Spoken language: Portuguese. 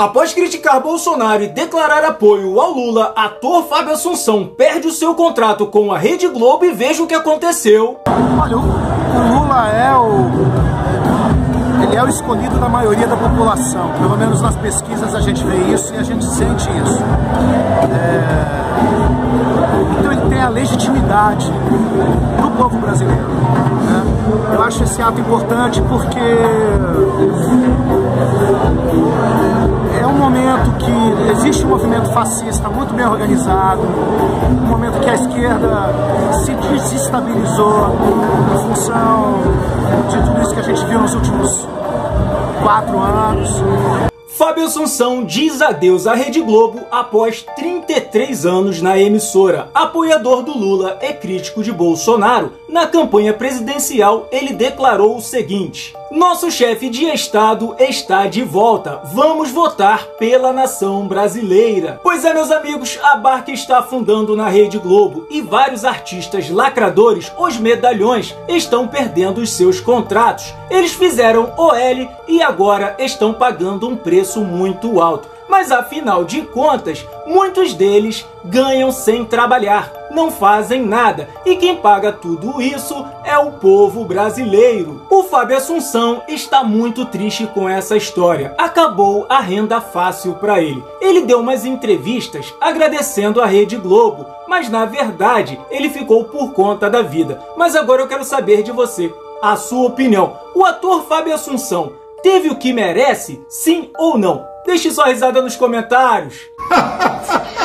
Após criticar Bolsonaro e declarar apoio ao Lula, ator Fábio Assunção perde o seu contrato com a Rede Globo e veja o que aconteceu. Olha, o, Lula é o. Ele é o escolhido da maioria da população. Pelo menos nas pesquisas a gente vê isso e a gente sente isso. É... Então ele tem a legitimidade do povo brasileiro. Né? Eu acho esse ato importante porque momento que existe um movimento fascista muito bem organizado, um momento que a esquerda se desestabilizou em função de tudo isso que a gente viu nos últimos quatro anos. Fábio Assunção diz adeus à Rede Globo após 33 anos na emissora. Apoiador do Lula e crítico de Bolsonaro, na campanha presidencial ele declarou o seguinte: Nosso chefe de Estado está de volta. Vamos votar pela nação brasileira. Pois é, meus amigos, a barca está afundando na Rede Globo e vários artistas lacradores, os medalhões, estão perdendo os seus contratos. Eles fizeram OL e agora estão pagando um preço muito alto. Mas afinal de contas, muitos deles ganham sem trabalhar, não fazem nada, e quem paga tudo isso é o povo brasileiro. O Fábio Assunção está muito triste com essa história. Acabou a renda fácil para ele. Ele deu umas entrevistas agradecendo a Rede Globo, mas na verdade ele ficou por conta da vida. Mas agora eu quero saber de você, a sua opinião. O ator Fábio Assunção teve o que merece? Sim ou não? Deixe sua risada nos comentários.